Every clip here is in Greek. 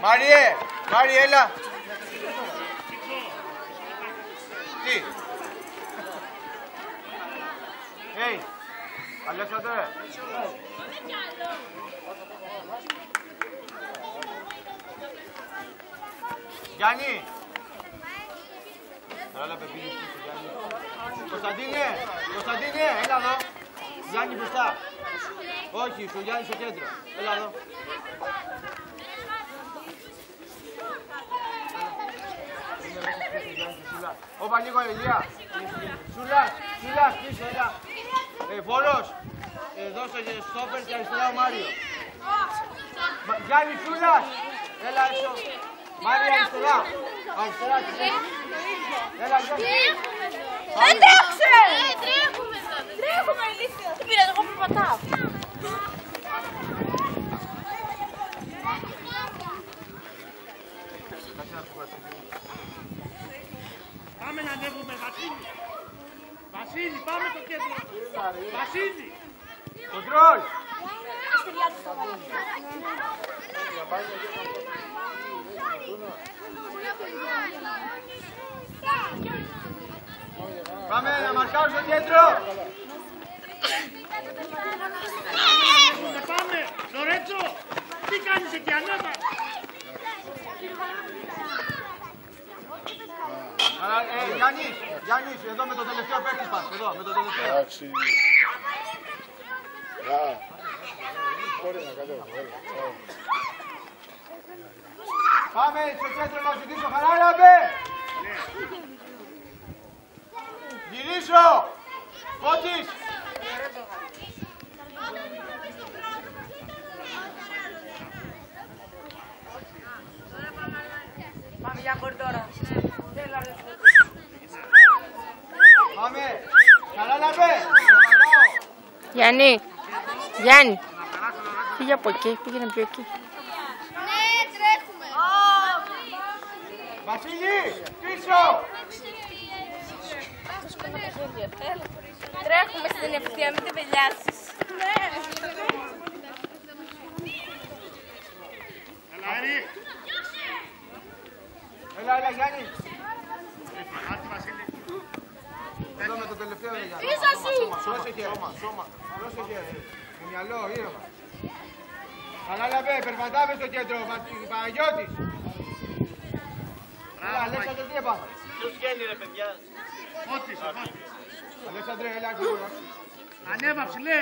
Μάριε, Μάριε, έλα. Τι; Hey, Αλέξανδρε. Γιάννη. Έλα, παιδί, Γιάννη. Κωνσταντίνε, Κωνσταντίνε, έλα εδώ. Γιάννη μπροστά. Όχι, στο Γιάννη στο κέντρο. Έλα εδώ. Όπα λίγο Ηλία. Σούλα, Σούλα, πίσω, έλα. Ε, Βόλος, εδώ στο στόπερ και αριστερά ο Μάριο. Μα- Γιάννη Σούλας, έλα έξω. Μάριο αριστερά. Αριστερά, έλα Γιάννη. Δεν τρέξε! Τρέχουμε! Τρέχουμε, ηλίθεια! Τι πήρατε, εγώ περπατάω. Πάμε να ανέβουμε, Βασίλη. Βασίλη, πάμε στο κέντρο. Βασίλη. Κοντρόλ. Πάμε να μαρκάρουμε στο κέντρο. Πάμε, πάμε. Λορέτσο, τι κάνεις εκεί, ανέβα. Αλλά, ε, Γιάννης, Γιάννης, εδώ με το τελευταίο παίκτη πας, εδώ, με το τελευταίο. Εντάξει. Α, μπορεί να κατέβω. έλα, πάμε. Πάμε στο κέντρο να ζητήσω χαράλαμπε. Γυρίσω. Φώτης. Πάμε για κορδόρα. Πάμε. Χαράλαμπε. Γιάννη, Γιάννη, πήγε από εκεί, πήγαινε πιο εκεί. Ναι, τρέχουμε. Βασίλη, πίσω. Τρέχουμε στην ευθεία, μην την πελιάσεις. Ναι. Έλα, Έρη. Έλα, έλα, Γιάννη. Άντε, Βασίλη. Εδώ με το τελευταίο ρε Γιάννη. Πίσω εσύ. Πρόσεχε, σώμα. Πρόσεχε, ρε. με μυαλό, ήρεμα. Χαράλαμπε, περπατάμε στο κέντρο, Μα- Παναγιώτης. Έλα, Αλέξανδρε, τι έπαθες; Ποιος βγαίνει, ρε παιδιά; Φώτης, ο Φώτης. Αλέξανδρε, έλα, γρήγορα. Ανέβα, ψηλέ.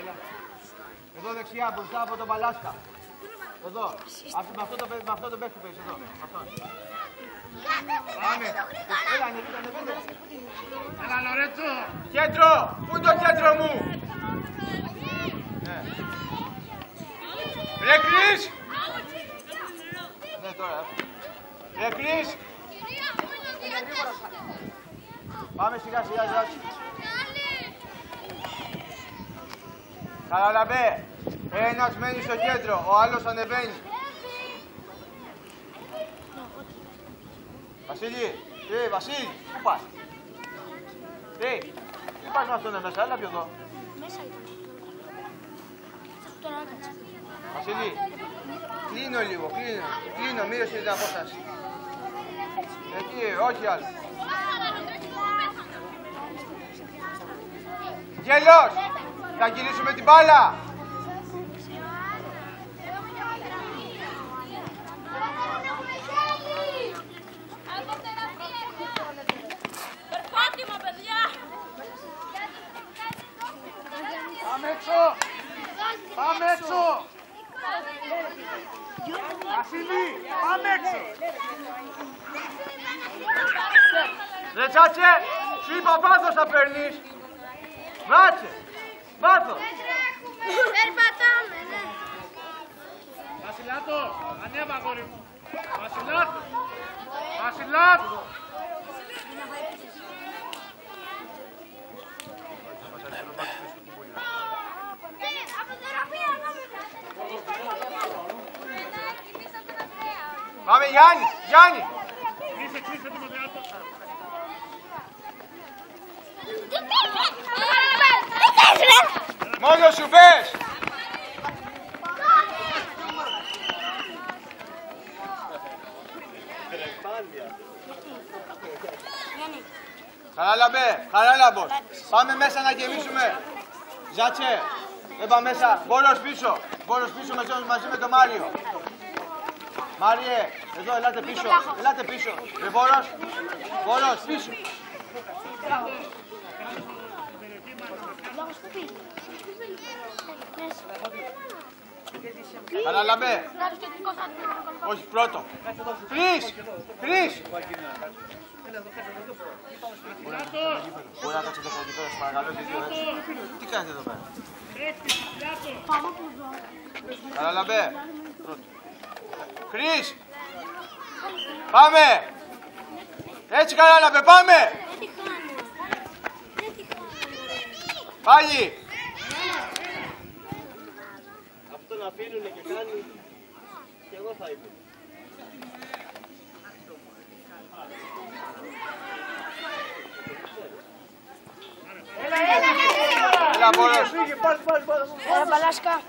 Έλα. Εδώ δεξιά, μπροστά από τον Παλάσκα. Εδώ. Αυτό, με αυτό το, παι- με αυτός Πάμε. Έλα, ανεβείτε, ανεβείτε. Έλα, Λορέτσο. Κέντρο! Πού είναι το κέντρο μου! Ναι. Ρε Κρίς! Ναι, τώρα, έφυγε. Ρε Κρίς! Πάμε σιγά σιγά σιγά. Καραλαμπέ, ένας μένει στο κέντρο, ο άλλος ανεβαίνει. Βασίλη, ε, Βασίλη, πού πας; Ε, τι πας με αυτόν μέσα, έλα πιο εδώ. Βασίλη, κλείνω λίγο, κλείνω, κλείνω, μείωσε την απόσταση. Εκεί, όχι άλλο. Γέλος, θα γυρίσουμε την μπάλα. Πάμε έξω. Βασίλη, πάμε έξω. Ρε τσάτσε, σου είπα βάθος θα παίρνεις. Βράτσε, βάθος. Περπατάμε, ναι. Βασιλάτο, ανέβα αγόρι μου. Βασιλάτ, Βασιλάτ. Πάμε Γιάννη, Γιάννη. Κλείσε, κλείσε το Μοδεάτο. Μόνο σου πες. Χαράλαμπε, χαράλαμπος. Πάμε μέσα να γεμίσουμε. Ζάτσε, έπα μέσα. Μπόρος πίσω. Μπόρος πίσω μαζί- μαζί με τον Μάριο. Μάριε, εδώ ελάτε πίσω. Ελάτε πίσω. Ρε Μπόρος, Μπόρος πίσω. Χαράλαμπε, όχι πρώτο. Κρίς, Κρίς. Μπορεί να κάτσε το κοντικό, σας παρακαλώ, και δύο έτσι. Τι κάνετε εδώ πέρα; Καραλαμπέ. Πρώτο. Κρίς. Πάμε. Έτσι Καραλαμπέ, πάμε. Πάλι. Αυτό να αφήνουνε και κάνει. Και εγώ θα ήμουν. Έλα, Μπόρος. Έλα, Μπαλάσκα.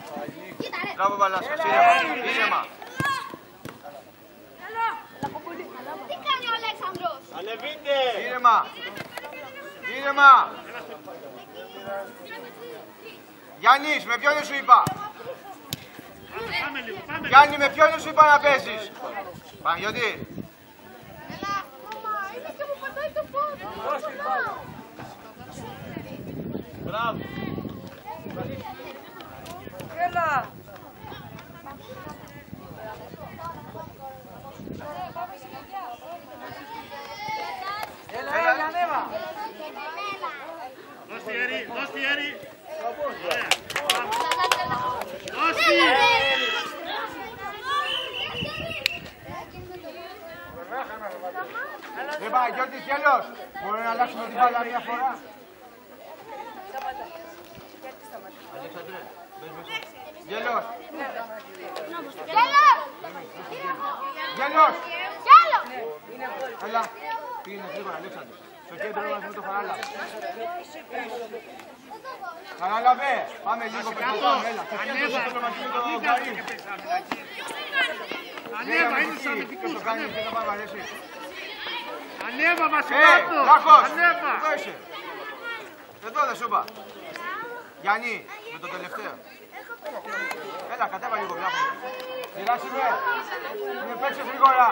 Μπράβο, Βαλάσκα. Ήρεμα. Ήρεμα. Τι κάνει ο Αλέξανδρος. Ανεβείτε! Ήρεμα. Ήρεμα. Γιάννης, με ποιον σου είπα; Πάμε, πάμε λίγο, πάμε. Γιάννη, με ποιον σου είπα να παίζεις; Παναγιώτη. Έλα. Μαμά, είναι και μου πατάει το πόδι. Μπράβο! Δώσ' τη Ερή, δώσ' τη Ερή. Ωραία. Δώσ' τη. Δεν πάει, Γιώργη, τέλος. Μπορεί να αλλάξουμε την μπάλα μια φορά. Αλέξανδρε, μπες μέσα. Γέλος, Γέλο. γέλος. Γέλο. Έλα, πήγαινε γρήγορα, Αλέξανδρε. Στο κέντρο μας με το χαράλαβε. Χαράλαβε, πάμε λίγο Κάτω. παιδιά, έλα. Στο κέντρο Ανέβα. στο μαζί με τον Μην Καρύμ. κάνεις και πες αμυνάκι. Ανέβα, είναι σαν Ποιος αμυντικούς. το κάνει, Ανέβα. δεν θα πάμε αρέσει. Ανέβα, Ε, Βασιλάτο. Λάκος, Ανέβα. εδώ είσαι. Εδώ δεν σου είπα. Γιάννη, με το τελευταίο. Έλα, κατέβα λίγο βλάχο. Γυράσουμε. Με παίξε γρήγορα.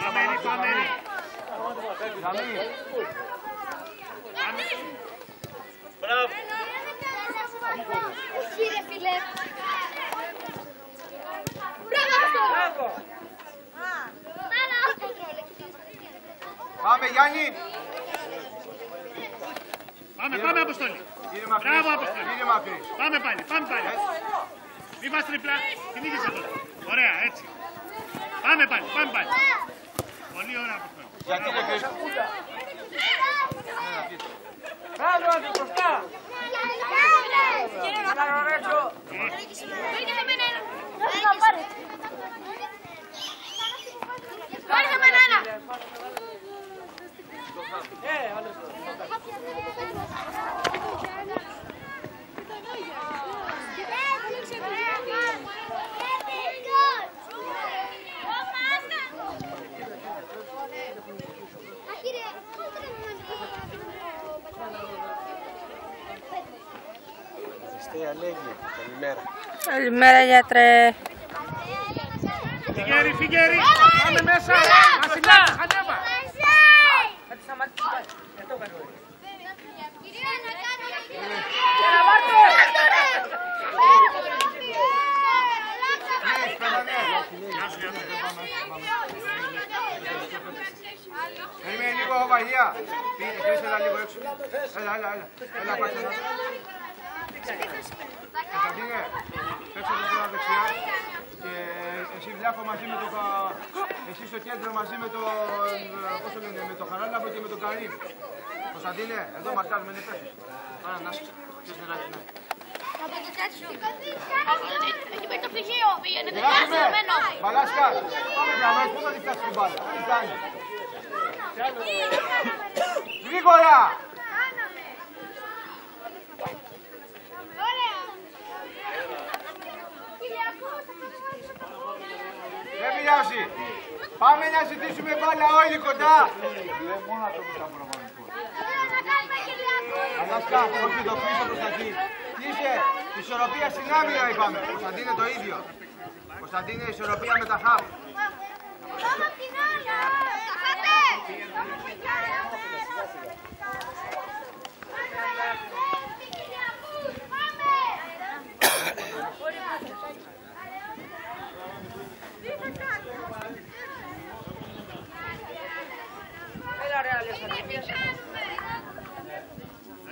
Πάμε, Ερή, πάμε, Ερή. Γραμμή. Μπράβο! Όχι ρε φίλε. Μπράβο. Μάνα. Πάμε, Γιάννη. Πάμε, πάμε, Αποστόλη. Κύριε Μακρύς. Μπράβο, Αποστόλη. Κύριε Μακρύς. Πάμε πάλι, πάμε πάλι. Μην πας τριπλά. Την ίδια εδώ. Ωραία, έτσι. Πάμε πάλι, πάμε πάλι. Πολύ ωραία, Αποστόλη. Γιατί δεν κρίνεις. Πάρε με ένα. Καλημέρα γιατρέ. Φιγέρι, φιγέρι. Πάμε μέσα. Βασιλά, ανέβα. Γεια σου, γεια σου. Περιμένει λίγο, Βαγία. Πήγαινε, κλείσε ένα λίγο έξω. Έλα, έλα, έλα. Έλα, κάτσε εδώ. Κωνσταντίνε, παίξε το τώρα δεξιά. Κυριάκο μαζί με το... Κα- Εσύ στο κέντρο μαζί με το... ε, Πώς το λένε, με το Χαράλαμπο και με τον Καρύμ. Κωνσταντίνε, εδώ μαρκάρουμε, είναι πέφτει. Άρα να σου. Ποιος νεράκι, ναι. Έχει πάει το πτυχίο, πήγαινε. Δεν Γράφουμε. είναι Μπαλάσκα. Πάμε για μέσα, πού θα τη φτάσει την μπάλα. Τι κάνει. Γρήγορα. Πειράζει. Πάμε να ζητήσουμε μπάλα όλοι κοντά. Μπαλάσκα, όχι το πίσω προς τα εκεί. Τι είσαι, ισορροπία στην άμυνα είπαμε. Κωνσταντίνε το ίδιο. Κωνσταντίνε, ισορροπία με τα χαφ.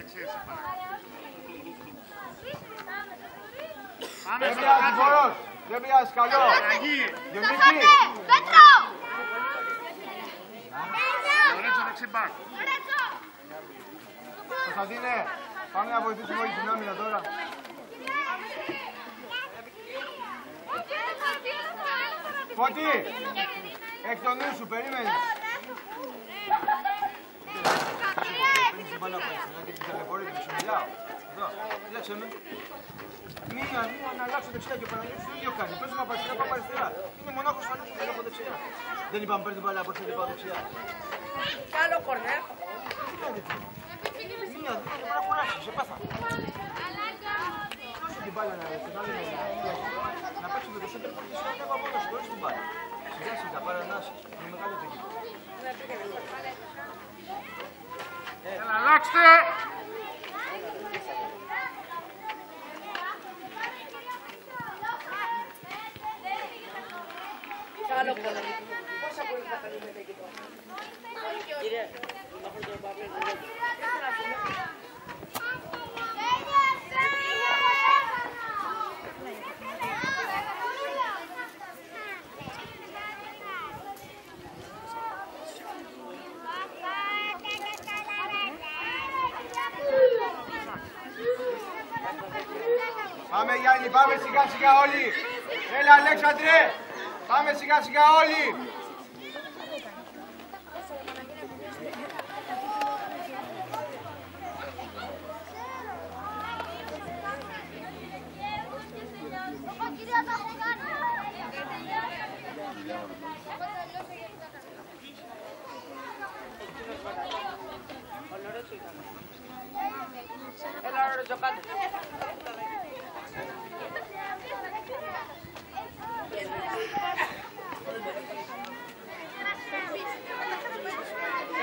Εντάξει, έτσι παρακαλώ. Πάμε Δεν στο πειράζει, κάτω. Μπορός. Δεν πειράζει, καλό. Αγί. Διονύση, Λορέτσο δεξί μπακ. Κωνσταντίνε, πάμε να βοηθήσουμε όλη την άμυνα τώρα. Φώτη, εκ των νου σου, περίμενε. Παίρνεις την μπάλα από αριστερά και την ταλαιπωρεί και σου μιλάω. Εδώ, κοίταξε με. Μην μην αλλάξω δεξιά και ο Παναγιώτης το ίδιο κάνει. Παίζουμε από αριστερά, πάω από αριστερά. Είναι μονάχος ο Παναγιώτης που από δεξιά. Δεν είπαμε παίρνει την μπάλα από αριστερά και πάω δεξιά. Καλό κορνέρ. Μία, δύο και μπορεί να κουράσει, σε πάθα. Δώσε την μπάλα να στην άλλη μεριά. Να παίξει με το σέντερ που είσαι να πάω μόνος χωρίς την μπάλα. Σιγά σιγά, πάρε ανάση. Είναι μεγάλο το γήπεδο. Έλα, αλλάξτε. Καλό κορνέρ. Πόσα πολύ θα περιμένετε εκεί τώρα. Κύριε, Πάμε Γιάννη, πάμε σιγά σιγά όλοι. Έλα Αλέξανδρε, πάμε σιγά σιγά όλοι. έλα ρε Τζοκάντε.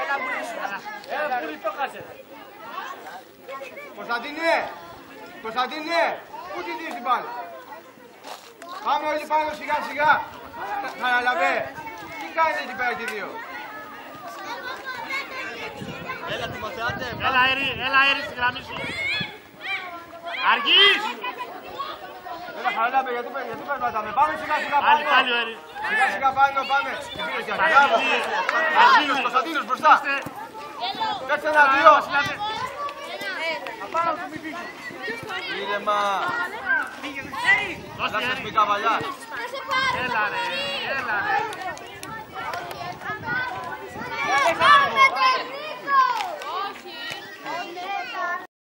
Έλα μπουλίσουνα. Έλα μπουλί το χάσε. Κωνσταντίνε, Κωνσταντίνε, πού τη δεις την μπάλα; Πάμε όλοι πάνω σιγά σιγά. Χαραλαβέ, τι κάνετε εκεί πέρα και οι δύο; Έλα, Τιμοθεάτε. Έλα, Έρη, έλα, Έρη, στη γραμμή σου. Αργείς. Έλα χαραλαβέ, γιατί, πε- γιατί περπατάμε; Πάμε σιγά σιγά πάνω. Πάλι, πάλι ο Έρη. Σιγά σιγά πάνω, πάμε. Τι πήρε κι αυτό. Μπράβο. Κωνσταντίνος, Κωνσταντίνος μπροστά. Κάτσε ένα δύο. Ήρεμα. Να σας πει καβαλιά. Έλα ρε, έλα ρε.